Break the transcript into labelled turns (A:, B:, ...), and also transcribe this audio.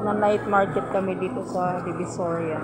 A: na night market kami dito sa Divisoria.